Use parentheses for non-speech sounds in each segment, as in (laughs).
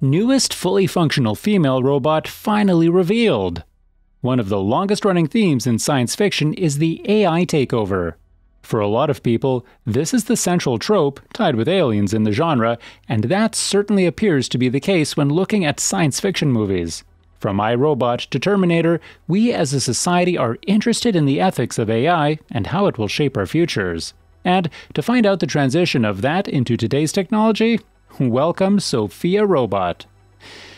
Newest fully functional female robot finally revealed. One of the longest running themes in science fiction is the AI takeover. For a lot of people, this is the central trope tied with aliens in the genre, and that certainly appears to be the case when looking at science fiction movies. From I, Robot to Terminator, we as a society are interested in the ethics of AI and how it will shape our futures. And to find out the transition of that into today's technology, (laughs) welcome Sophia Robot.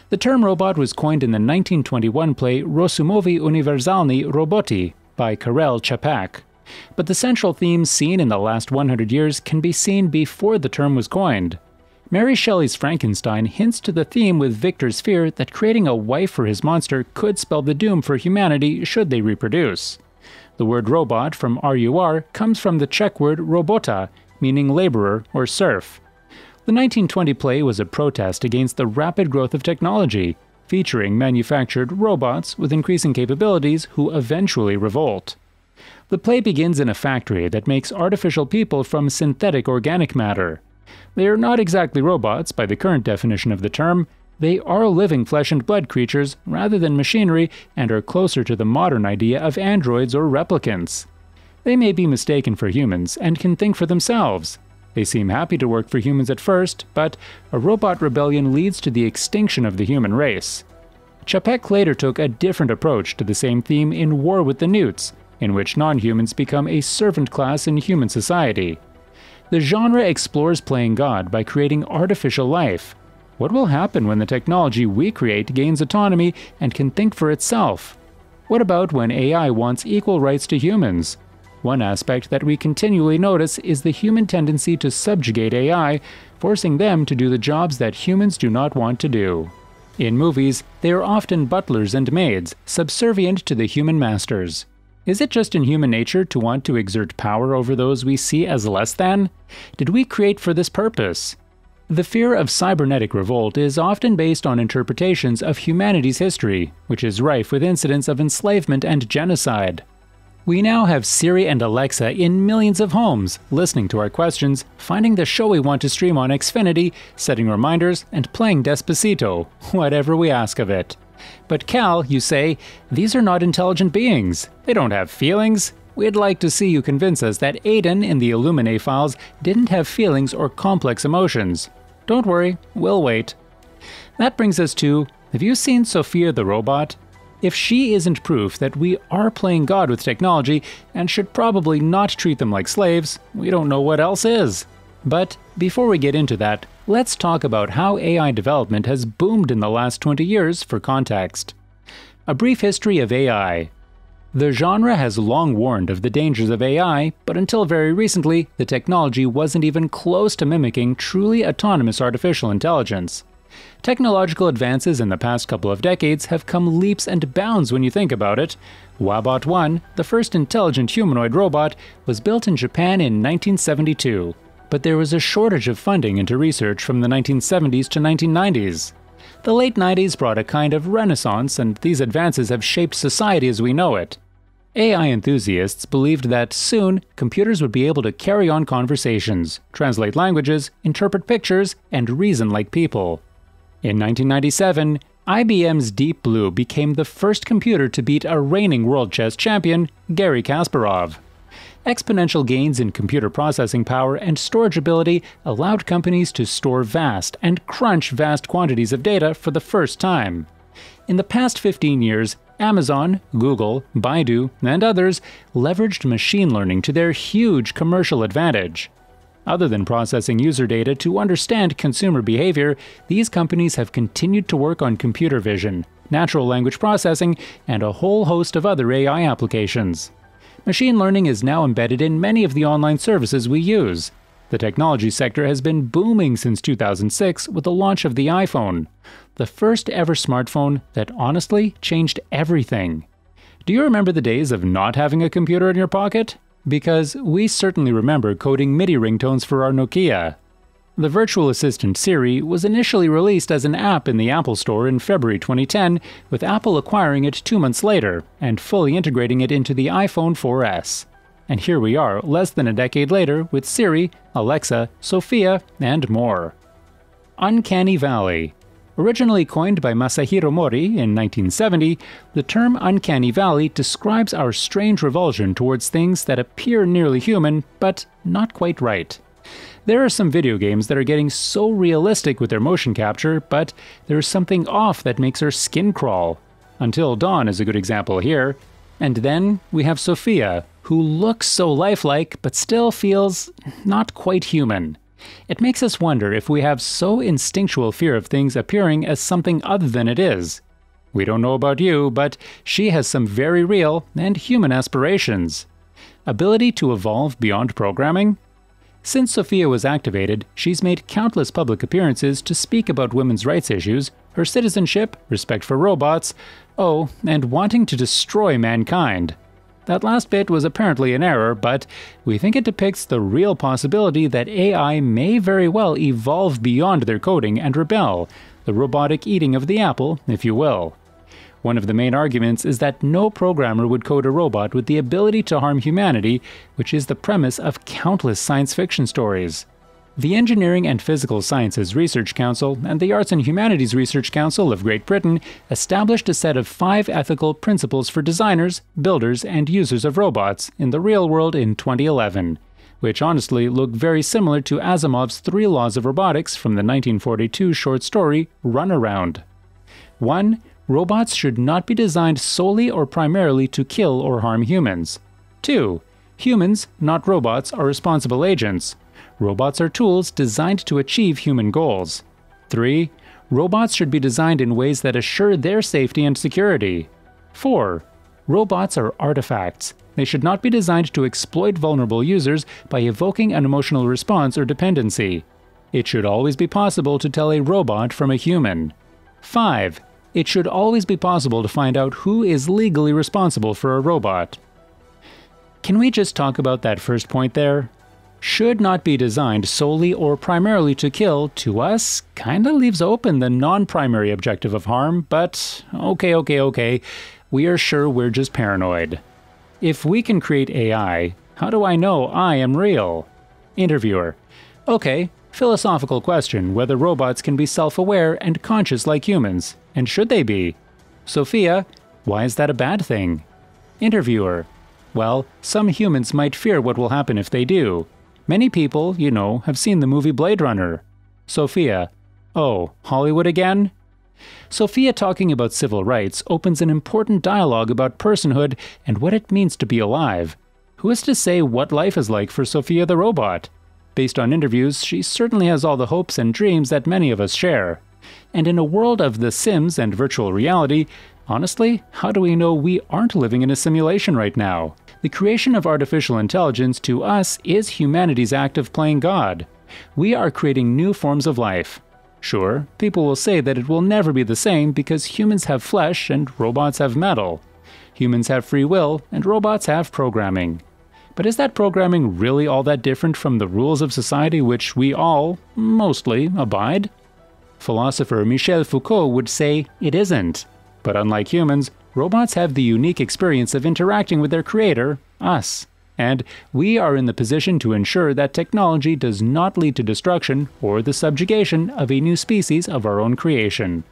The term robot was coined in the 1921 play Rossumovi Univerzální Roboti by Karel Čapek. But the central themes seen in the last 100 years can be seen before the term was coined. Mary Shelley's Frankenstein hints to the theme with Victor's fear that creating a wife for his monster could spell the doom for humanity should they reproduce. The word robot from RUR comes from the Czech word robota, meaning laborer or serf. The 1920 play was a protest against the rapid growth of technology, featuring manufactured robots with increasing capabilities who eventually revolt. The play begins in a factory that makes artificial people from synthetic organic matter. They are not exactly robots by the current definition of the term, they are living flesh and blood creatures rather than machinery and are closer to the modern idea of androids or replicants. They may be mistaken for humans and can think for themselves. They seem happy to work for humans at first, but a robot rebellion leads to the extinction of the human race. Čapek later took a different approach to the same theme in War with the Newts, in which non humans become a servant class in human society. The genre explores playing God by creating artificial life, what will happen when the technology we create gains autonomy and can think for itself? What about when AI wants equal rights to humans? One aspect that we continually notice is the human tendency to subjugate AI, forcing them to do the jobs that humans do not want to do. In movies, they are often butlers and maids, subservient to the human masters. Is it just in human nature to want to exert power over those we see as less than? Did we create for this purpose? The fear of cybernetic revolt is often based on interpretations of humanity's history, which is rife with incidents of enslavement and genocide. We now have Siri and Alexa in millions of homes, listening to our questions, finding the show we want to stream on Xfinity, setting reminders, and playing Despacito, (laughs) whatever we ask of it. But Cal, you say, these are not intelligent beings. They don't have feelings. We'd like to see you convince us that AIDAN in the Illuminae files didn't have feelings or complex emotions. Don't worry, we'll wait. That brings us to Have you seen Sophia the robot? If she isn't proof that we are playing God with technology and should probably not treat them like slaves, we don't know what else is. But before we get into that, let's talk about how AI development has boomed in the last 20 years for context. A brief history of AI. The genre has long warned of the dangers of AI, but until very recently, the technology wasn't even close to mimicking truly autonomous artificial intelligence. Technological advances in the past couple of decades have come leaps and bounds when you think about it. Wabot 1, the first intelligent humanoid robot, was built in Japan in 1972, but there was a shortage of funding into research from the 1970s to 1990s. The late 90s brought a kind of renaissance, and these advances have shaped society as we know it. AI enthusiasts believed that soon computers would be able to carry on conversations, translate languages, interpret pictures, and reason like people. In 1997, IBM's Deep Blue became the first computer to beat a reigning world chess champion, Garry Kasparov. Exponential gains in computer processing power and storage ability allowed companies to store vast and crunch vast quantities of data for the first time. In the past 15 years, Amazon, Google, Baidu, and others leveraged machine learning to their huge commercial advantage. Other than processing user data to understand consumer behavior, these companies have continued to work on computer vision, natural language processing, and a whole host of other AI applications. Machine learning is now embedded in many of the online services we use, the technology sector has been booming since 2006 with the launch of the iPhone, the first ever smartphone that honestly changed everything. Do you remember the days of not having a computer in your pocket? Because we certainly remember coding MIDI ringtones for our Nokia. The virtual assistant Siri was initially released as an app in the Apple Store in February 2010, with Apple acquiring it two months later and fully integrating it into the iPhone 4S. And here we are, less than a decade later, with Siri, Alexa, Sophia, and more. Uncanny Valley. Originally coined by Masahiro Mori in 1970, the term uncanny valley describes our strange revulsion towards things that appear nearly human, but not quite right. There are some video games that are getting so realistic with their motion capture, but there's something off that makes our skin crawl. Until Dawn is a good example here. And then we have Sophia, who looks so lifelike but still feels not quite human. It makes us wonder if we have so instinctual fear of things appearing as something other than it is. We don't know about you, but she has some very real and human aspirations. Ability to evolve beyond programming? Since Sophia was activated, she's made countless public appearances to speak about women's rights issues, her citizenship, respect for robots, oh, and wanting to destroy mankind. That last bit was apparently an error, but we think it depicts the real possibility that AI may very well evolve beyond their coding and rebel, the robotic eating of the apple, if you will. One of the main arguments is that no programmer would code a robot with the ability to harm humanity, which is the premise of countless science fiction stories. The Engineering and Physical Sciences Research Council and the Arts and Humanities Research Council of Great Britain established a set of five ethical principles for designers, builders, and users of robots in the real world in 2011, which honestly look very similar to Asimov's Three Laws of Robotics from the 1942 short story Runaround. 1. Robots should not be designed solely or primarily to kill or harm humans. 2. Humans, not robots, are responsible agents. Robots are tools designed to achieve human goals. 3. Robots should be designed in ways that assure their safety and security. 4. Robots are artifacts. They should not be designed to exploit vulnerable users by evoking an emotional response or dependency. It should always be possible to tell a robot from a human. 5. It should always be possible to find out who is legally responsible for a robot. Can we just talk about that first point there? should not be designed solely or primarily to kill, to us, kinda leaves open the non primary objective of harm, but okay, okay, okay, we are sure we're just paranoid. If we can create AI, how do I know I am real? Interviewer. Okay, philosophical question whether robots can be self aware and conscious like humans, and should they be? Sophia, why is that a bad thing? Interviewer. Well, some humans might fear what will happen if they do. Many people, you know, have seen the movie Blade Runner. Sophia. Oh, Hollywood again? Sophia talking about civil rights opens an important dialogue about personhood and what it means to be alive. Who is to say what life is like for Sophia the robot? Based on interviews, she certainly has all the hopes and dreams that many of us share. And in a world of The Sims and virtual reality, honestly, how do we know we aren't living in a simulation right now? The creation of artificial intelligence to us is humanity's act of playing God. We are creating new forms of life. Sure, people will say that it will never be the same because humans have flesh and robots have metal. Humans have free will and robots have programming. But is that programming really all that different from the rules of society which we all, mostly, abide? Philosopher Michel Foucault would say it isn't. But unlike humans, robots have the unique experience of interacting with their creator, us. And we are in the position to ensure that technology does not lead to destruction or the subjugation of a new species of our own creation.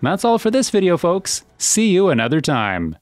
That's all for this video, folks. See you another time.